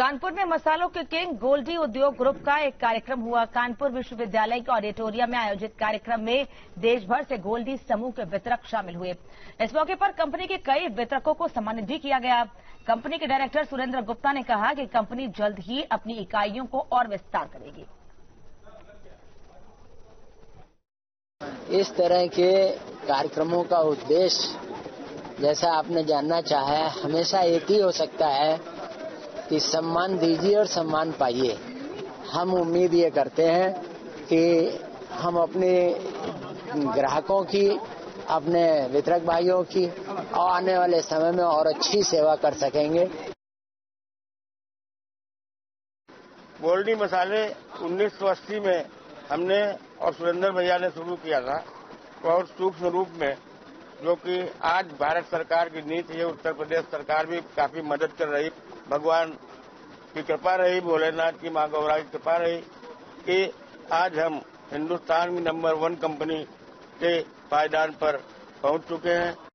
कानपुर में मसालों के किंग गोल्डी उद्योग ग्रुप का एक कार्यक्रम हुआ। कानपुर विश्वविद्यालय के ऑडिटोरियम में आयोजित कार्यक्रम में देश भर से गोल्डी समूह के वितरक शामिल हुए। इस मौके पर कंपनी के कई वितरकों को सम्मानित भी किया गया। कंपनी के डायरेक्टर सुरेंद्र गुप्ता ने कहा कि कंपनी जल्द ही अपनी इकाइयों को और विस्तार करेगी। इस तरह के कार्यक्रमों का उद्देश्य, जैसा आपने जानना चाहा हमेशा एक ही हो सकता है कि सम्मान दीजिए और सम्मान पाइए। हम उम्मीद ये करते हैं कि हम अपने ग्राहकों की, अपने वितरक भाइयों की और आने वाले समय में और अच्छी सेवा कर सकेंगे। गोल्डी मसाले 1980 में हमने और सुरेंद्र भैया ने शुरू किया था और सूक्ष्म रूप में, जो कि आज भारत सरकार की नीति है, उत्तर प्रदेश सरकार भी काफ़ी मदद कर रही भगवान की कृपा रही, भोलेनाथ की माँ गौरा की कृपा रही कि आज हम हिंदुस्तान में नंबर वन कंपनी के पायदान पर पहुँच चुके हैं।